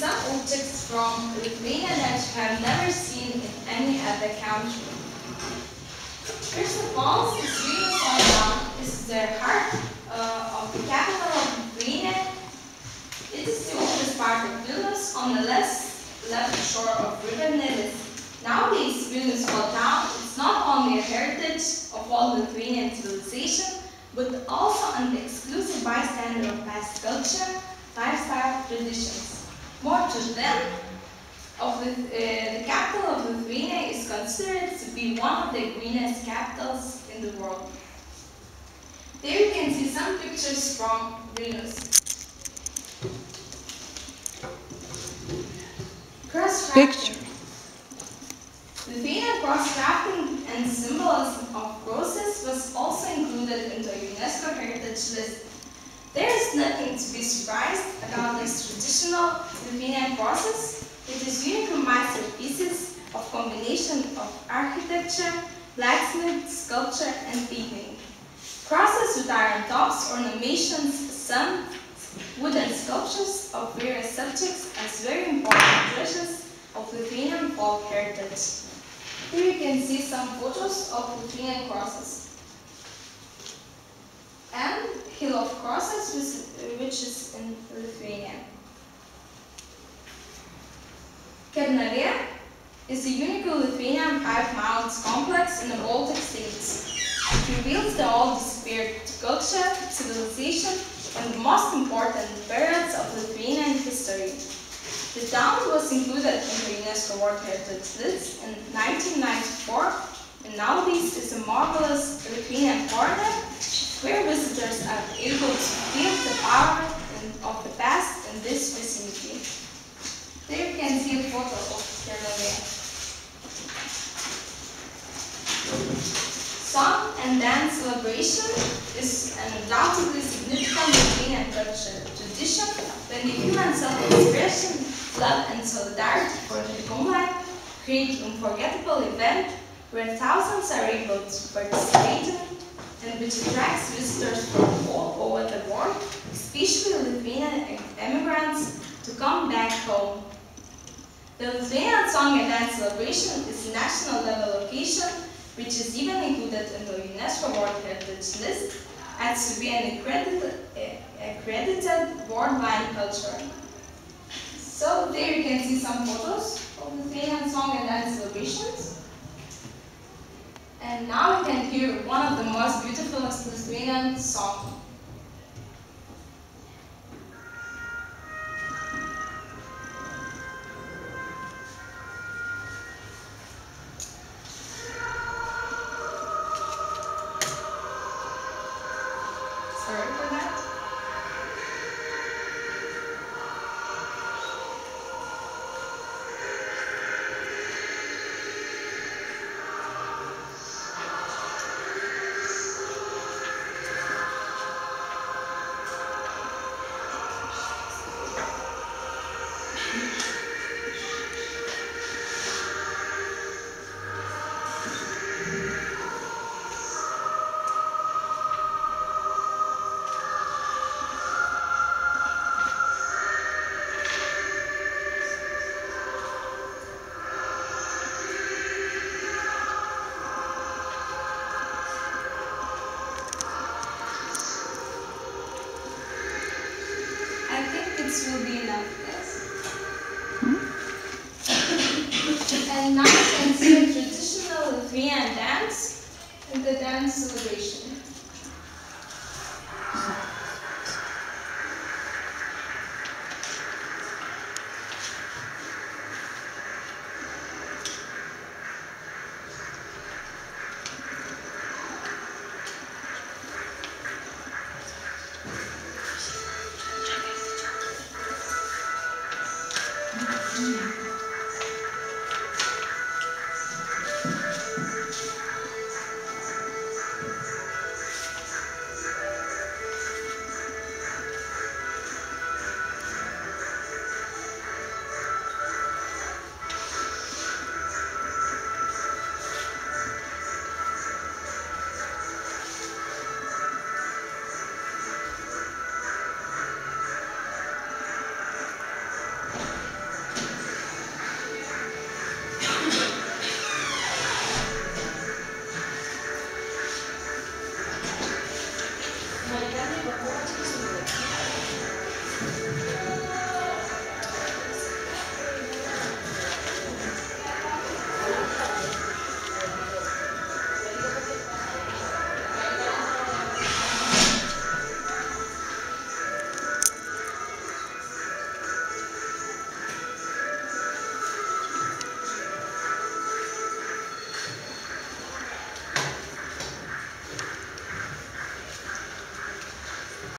some objects from Lithuania that you have never seen in any other country. First of all, Vilnius is the heart uh, of the capital of Lithuania. It is the oldest part of Vilnius on the left, left shore of River Neris. Nowadays, Vilnius Old Town is not only a heritage of all Lithuanian civilization, but also an exclusive bystander of past culture, lifestyle, traditions. More to them, of the, uh, the capital of Lithuania is considered to be one of the greenest capitals in the world. There you can see some pictures from Vilnius. Picture. Lithuanian cross-crafting and symbolism of crosses was also included in the UNESCO Heritage List. There is nothing to be surprised about these traditional Lithuanian crosses. It is unique masterpieces of combination of architecture, blacksmith, sculpture, and painting. Crosses with iron tops, ornamentations, some wooden sculptures of various subjects as very important treasures of Lithuanian folk heritage. Here you can see some photos of Lithuanian crosses. And Hill of Crosses, which is in Lithuania. Kernavė is a unique Lithuanian five mounds complex in the Baltic states. It reveals the old disappeared culture, civilization, and the most important periods of Lithuanian history. The town was included in the UNESCO World Heritage List in 1994 and nowadays is a marvelous Lithuanian corner where visitors are able to feel the power of the past in this vicinity. There you can see a photo of Kernavė. Song and dance celebration is an undoubtedly significant Lithuanian culture uh, tradition when the human self-expression, love and solidarity for the homeland create unforgettable event where thousands are able to participate in and which attracts visitors from all over the world, especially Lithuanian immigrants, to come back home. The Lithuanian Song and Dance Celebration is a national level occasion which is even included in the UNESCO World Heritage List as to be an accredited, eh, accredited worldwide culture. So there you can see some photos of the Lithuanian Song and Dance celebrations. And now you can hear one of the most beautiful Lithuanian songs. This will be enough, yes? Hmm? and now see traditional Lithuanian dance and the dance celebration. Mm.